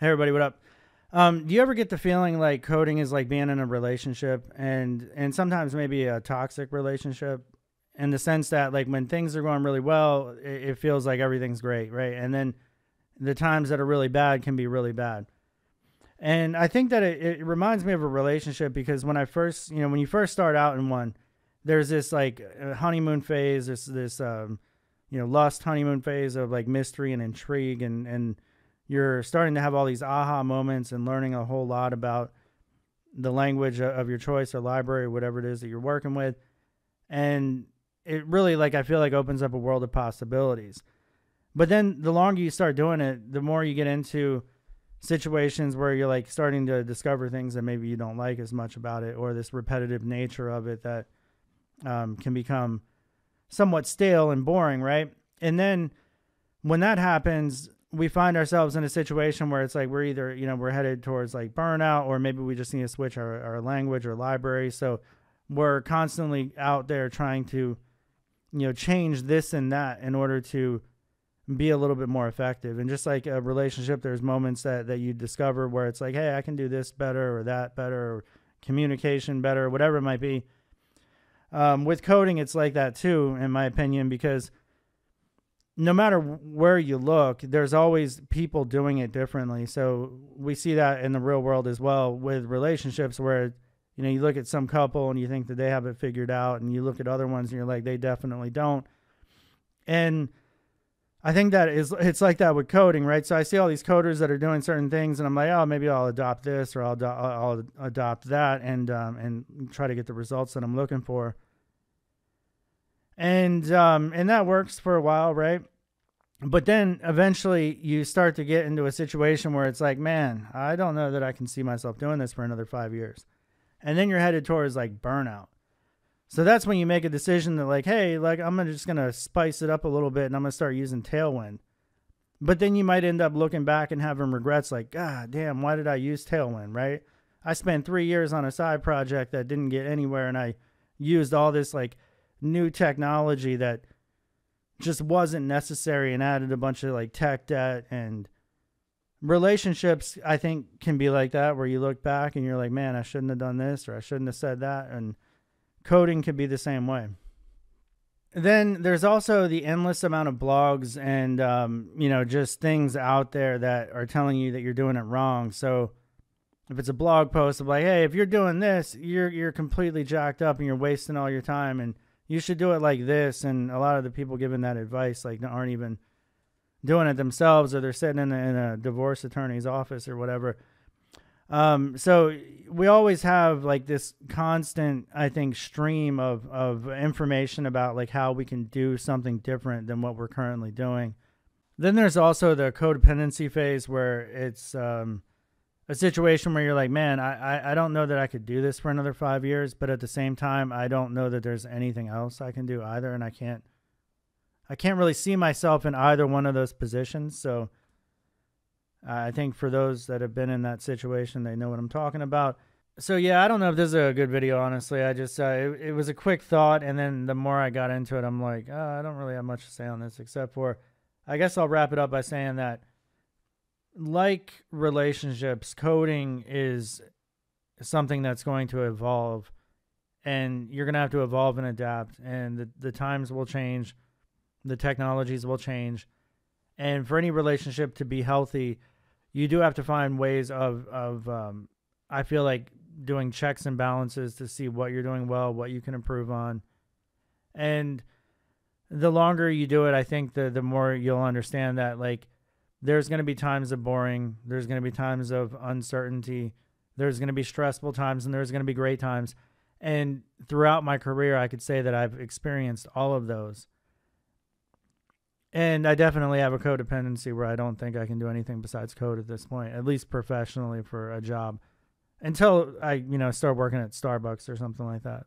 Hey everybody, what up? Um, do you ever get the feeling like coding is like being in a relationship and and sometimes maybe a toxic relationship in the sense that like when things are going really well, it, it feels like everything's great, right? And then the times that are really bad can be really bad. And I think that it, it reminds me of a relationship because when I first, you know, when you first start out in one, there's this like uh, honeymoon phase, this this um, you know, lust honeymoon phase of like mystery and intrigue and and you're starting to have all these aha moments and learning a whole lot about the language of your choice or library or whatever it is that you're working with. And it really like i feel like opens up a world of possibilities. But then the longer you start doing it the more you get into situations where you're like starting to discover things that maybe you don't like as much about it or this repetitive nature of it that um, can become somewhat stale and boring right? And then when that happens we find ourselves in a situation where it's like we're either you know we're headed towards like burnout or maybe we just need to switch our, our language or library. So we're constantly out there trying to you know change this and that in order to be a little bit more effective. And just like a relationship there's moments that that you discover where it's like hey i can do this better or that better or communication better whatever it might be. Um, with coding it's like that too in my opinion because no matter where you look, there's always people doing it differently. So we see that in the real world as well with relationships where you know you look at some couple and you think that they have it figured out and you look at other ones and you're like they definitely don't. And I think that is it's like that with coding, right? So I see all these coders that are doing certain things and I'm like, "Oh, maybe I'll adopt this or I'll I'll adopt that and um, and try to get the results that I'm looking for." And um, and that works for a while, right? But then eventually you start to get into a situation where it's like, man, I don't know that I can see myself doing this for another five years, and then you're headed towards like burnout. So that's when you make a decision that like, hey, like I'm just gonna spice it up a little bit and I'm gonna start using Tailwind. But then you might end up looking back and having regrets like, God damn, why did I use Tailwind, right? I spent three years on a side project that didn't get anywhere and I used all this like new technology that just wasn't necessary and added a bunch of like tech debt. And relationships i think can be like that where you look back and you're like man i shouldn't have done this or i shouldn't have said that and coding can be the same way. Then there's also the endless amount of blogs and um, you know just things out there that are telling you that you're doing it wrong. So if it's a blog post of like hey if you're doing this you're you're completely jacked up and you're wasting all your time and you should do it like this. And a lot of the people giving that advice like aren't even doing it themselves, or they're sitting in a, in a divorce attorney's office or whatever. Um, so we always have like this constant, I think, stream of, of information about like how we can do something different than what we're currently doing. Then there's also the codependency phase where it's um, a situation where you're like, man, I, I, I don't know that I could do this for another five years, but at the same time, I don't know that there's anything else I can do either, and I can't I can't really see myself in either one of those positions. So I think for those that have been in that situation, they know what I'm talking about. So yeah, I don't know if this is a good video. Honestly, I just uh, it, it was a quick thought, and then the more I got into it, I'm like, oh, I don't really have much to say on this, except for I guess I'll wrap it up by saying that like relationships, coding is something that's going to evolve and you're going to have to evolve and adapt and the, the times will change the technologies will change and for any relationship to be healthy you do have to find ways of of um, i feel like doing checks and balances to see what you're doing well what you can improve on and the longer you do it i think the the more you'll understand that like there's going to be times of boring. There's going to be times of uncertainty. There's going to be stressful times and there's going to be great times. And throughout my career, I could say that I've experienced all of those. And I definitely have a codependency where I don't think I can do anything besides code at this point, at least professionally for a job, until I, you know, start working at Starbucks or something like that.